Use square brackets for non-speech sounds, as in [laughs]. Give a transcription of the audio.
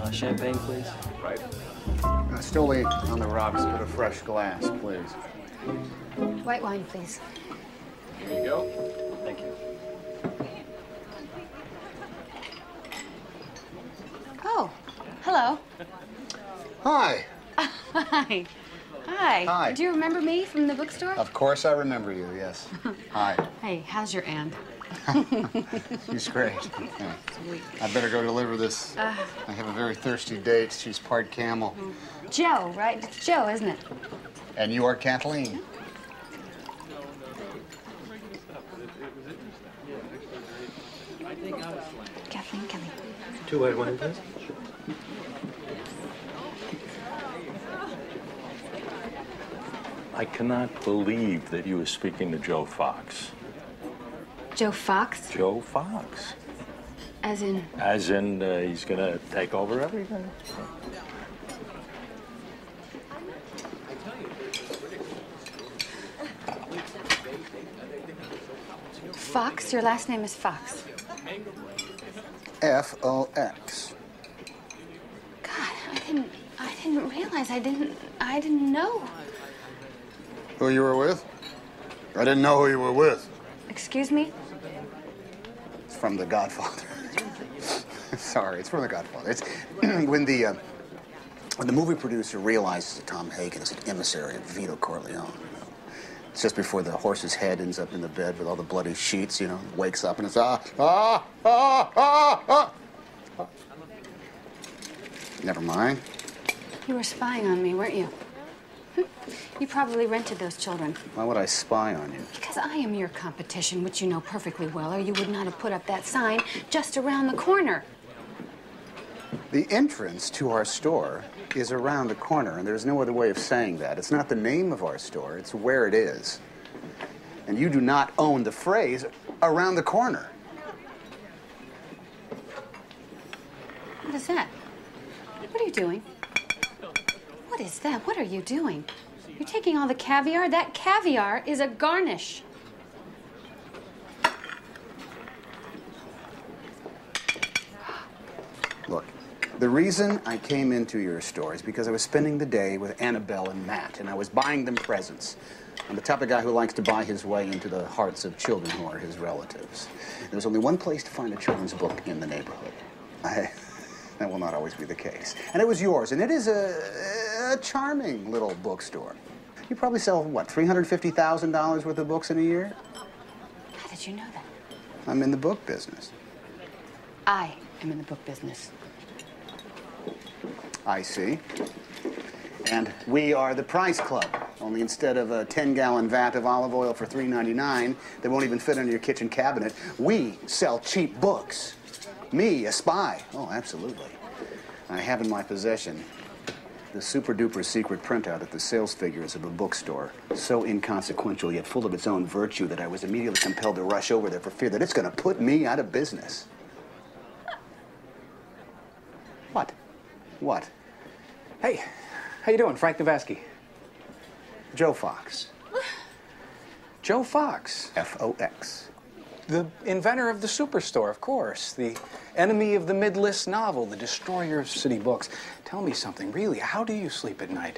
Uh, champagne, please. Right. Uh, Stoli on the rocks, but a fresh glass, please. White wine, please. Here you go. Thank you. Oh, hello. Hi. Hi. Hi. Hi. Do you remember me from the bookstore? Of course I remember you, yes. [laughs] Hi. Hey, how's your aunt? [laughs] She's great. Yeah. I better go deliver this. Ah. I have a very thirsty date. She's part camel. Mm-hmm. Joe, right? It's Joe, isn't it? And you are Kathleen. Kathleen Kelly. Two white wine, please. I cannot believe that you were speaking to Joe Fox. Joe Fox, Joe Fox. as in. As in, uh, he's gonna take over everything? Fox? Your last name is Fox. F O X. God, I didn't. I didn't realize. I didn't. I didn't know. Who you were with? I didn't know who you were with. Excuse me? From The Godfather. [laughs] Sorry, it's from The Godfather. It's [clears throat] when the uh, when the movie producer realizes that Tom Hagen is an emissary of Vito Corleone. It's just before the horse's head ends up in the bed with all the bloody sheets. You know, wakes up and it's ah ah ah ah ah. Never mind. You were spying on me, weren't you? You probably rented those children. Why would I spy on you? Because I am your competition, which you know perfectly well, or you would not have put up that sign just around the corner. The entrance to our store is around the corner, and there's no other way of saying that. It's not the name of our store, it's where it is. And you do not own the phrase around the corner. What is that? What are you doing? What is that? What are you doing? You're taking all the caviar? That caviar is a garnish. Look, the reason I came into your store is because I was spending the day with Annabelle and Matt, and I was buying them presents. I'm the type of guy who likes to buy his way into the hearts of children who are his relatives. There's only one place to find a children's book in the neighborhood. I, [laughs] that will not always be the case. And it was yours, and it is a, a charming little bookstore. You probably sell, what, $350,000 worth of books in a year? How did you know that? I'm in the book business. I am in the book business. I see. And we are the Price Club. Only instead of a 10 gallon vat of olive oil for $3.99 that won't even fit under your kitchen cabinet, we sell cheap books. Me, a spy. Oh, absolutely. I have in my possession the super duper secret printout of the sales figures of a bookstore, so inconsequential yet full of its own virtue that I was immediately compelled to rush over there for fear that it's going to put me out of business. What? What? Hey, how you doing? Frank Navasky. Joe Fox. Joe Fox, F O X. the inventor of the Superstore, of course. The enemy of the mid-list novel, the destroyer of city books. Tell me something, really, how do you sleep at night?